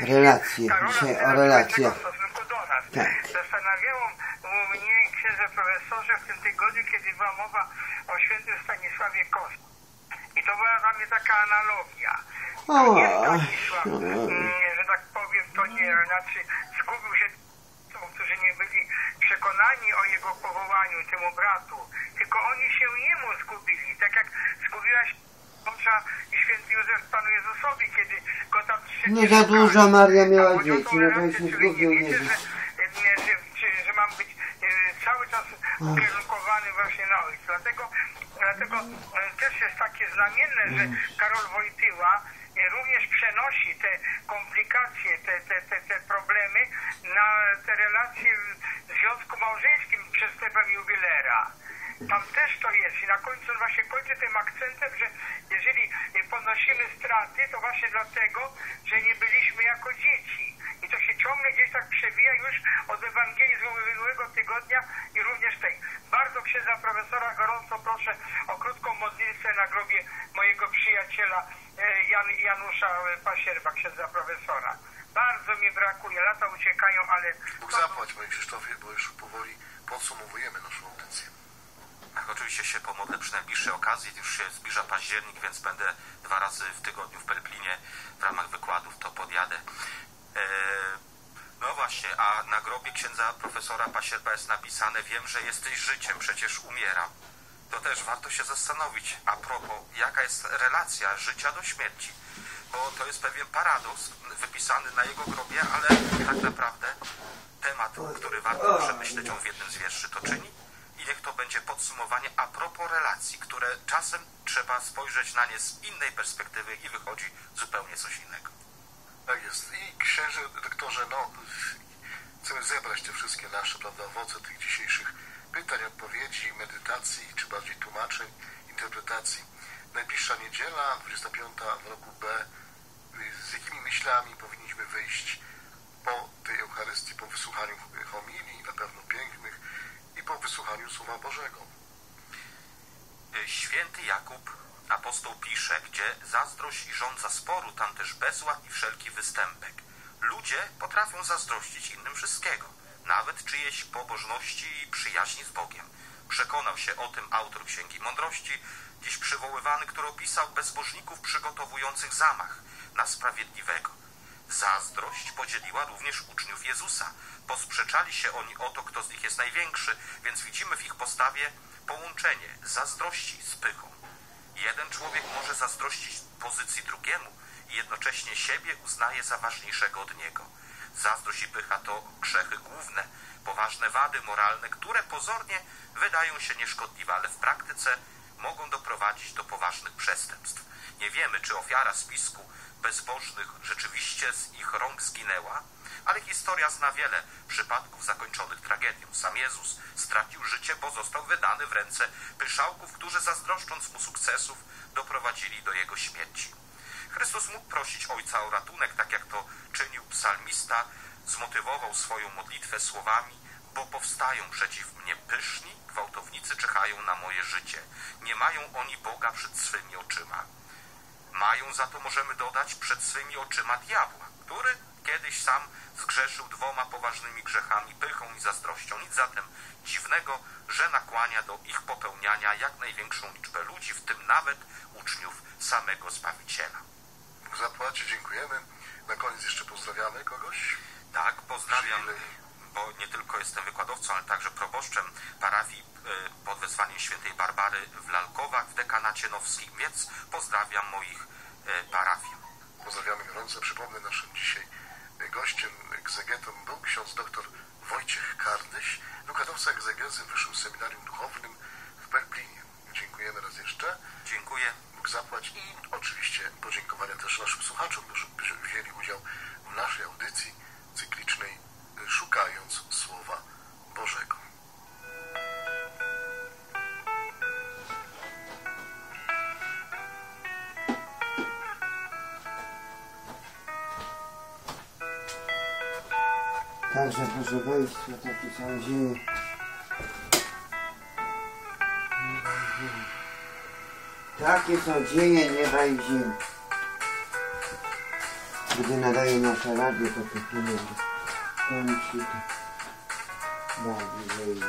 Relacje. Dzisiaj o relacjach. Tak. Zastanawiało mnie, księże profesorze, w tym tygodniu, kiedy była mowa o świętym Stanisławie Kostka. I to była dla mnie taka analogia. To O, nie Stanisław, mm, że tak powiem, to nie, znaczy zgubił się tym, którzy nie byli przekonani o jego powołaniu, temu bratu, tylko oni się jemu zgubili, tak jak zgubiła się I święty Józef Panu Jezusowi, kiedy go tam dni za dużo Maria miała dzieci, no czyli zgubił nie Jezus. że, że, że, mam być e, cały czas ukierunkowany właśnie na ojca. Dlatego, dlatego e, też jest takie znamienne, że Karol Wojtyła e, również przenosi te komplikacje, te, te, te, te problemy na te relacje w związku małżeńskim przestępem jubilera. Tam też to jest i na końcu właśnie kończy tym akcentem, że jeżeli e, ponosimy straty, to właśnie dlatego, że nie byliśmy jako dzieci. I to się ciągle gdzieś tak przewija już od Ewangelii z ubiegłego tygodnia i również tej. Bardzo księdza profesora gorąco proszę o krótką modlitwę na grobie mojego przyjaciela e, Jan, Janusza e, Pasierba, księdza profesora. Bardzo mi brakuje, lata uciekają, ale... Bóg zapłać, panie Krzysztofie, bo już powoli podsumowujemy naszą audycję. Tak, oczywiście się pomodlę przy najbliższej okazji. Już się zbliża październik, więc będę dwa razy w tygodniu w Perplinie w ramach wykładów, to podjadę. E, no właśnie, a na grobie księdza profesora Pasierba jest napisane Wiem, że jesteś życiem, przecież umieram. To też warto się zastanowić a propos, jaka jest relacja życia do śmierci. Bo to jest pewien paradoks wypisany na jego grobie, ale tak naprawdę temat, który warto przemyśleć, on w jednym z wierszy to czyni. I niech to będzie podsumowanie a propos relacji, które czasem trzeba spojrzeć na nie z innej perspektywy i wychodzi zupełnie coś innego. Tak jest. I księże, doktorze, no, chcemy zebrać te wszystkie nasze, prawda, owoce tych dzisiejszych pytań, odpowiedzi, medytacji, czy bardziej tłumaczeń, interpretacji. Najbliższa niedziela, 25 w roku B, z jakimi myślami powinniśmy wyjść po tej Eucharystii, po wysłuchaniu homilii, na pewno pięknych, po wysłuchaniu Słowa Bożego. Święty Jakub apostoł pisze, gdzie zazdrość i rządza sporu, tam też bezład i wszelki występek. Ludzie potrafią zazdrościć innym wszystkiego, nawet czyjeś pobożności i przyjaźni z Bogiem. Przekonał się o tym autor Księgi Mądrości, dziś przywoływany, który opisał bezbożników przygotowujących zamach na sprawiedliwego. Zazdrość podzieliła również uczniów Jezusa. Posprzeczali się oni o to, kto z nich jest największy, więc widzimy w ich postawie połączenie zazdrości z pychą. Jeden człowiek może zazdrościć pozycji drugiemu i jednocześnie siebie uznaje za ważniejszego od niego. Zazdrość i pycha to grzechy główne, poważne wady moralne, które pozornie wydają się nieszkodliwe, ale w praktyce mogą doprowadzić do poważnych przestępstw. Nie wiemy, czy ofiara spisku bezbożnych rzeczywiście z ich rąk zginęła, ale historia zna wiele przypadków zakończonych tragedią. Sam Jezus stracił życie, bo został wydany w ręce pyszałków, którzy zazdroszcząc mu sukcesów doprowadzili do jego śmierci. Chrystus mógł prosić Ojca o ratunek, tak jak to czynił psalmista, zmotywował swoją modlitwę słowami, bo powstają przeciw mnie pyszni, gwałtownicy czyhają na moje życie. Nie mają oni Boga przed swymi oczyma. Mają za to, możemy dodać, przed swymi oczyma diabła, który kiedyś sam zgrzeszył dwoma poważnymi grzechami, pychą i zazdrością. Nic zatem dziwnego, że nakłania do ich popełniania jak największą liczbę ludzi, w tym nawet uczniów samego Zbawiciela. Bóg zapłaci, dziękujemy. Na koniec jeszcze pozdrawiamy kogoś. Tak, pozdrawiam, bo nie tylko jestem wykładowcą, ale także proboszczem parafii y, pod wezwaniem świętej Barbary w Lalkowach w dekanacie nowskim, więc pozdrawiam moich y, parafian. Pozdrawiamy gorąco. Przypomnę, naszym dzisiaj gościem, egzegetą był ksiądz dr Wojciech Kardyś, wykładowca egzegezy w Wyższym Seminarium Duchownym w Berlinie. Dziękujemy raz jeszcze. Dziękuję. Bóg zapłać i oczywiście podziękowania też naszym słuchaczom, którzy wzięli udział w naszej audycji Także proszę Państwa, takie są dzieje. Takie są dzieje nieba i ziemi. gdy nadaje nasze radio, to to. Kończy to. Bardziej wejdzie.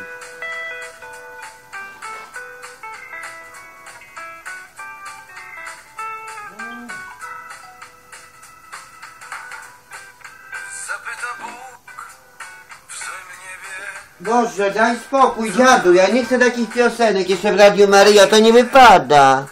Boże, daj spokój, dziadu, ja nie chcę takich piosenek jeszcze w Radiu Maryja, to nie wypada.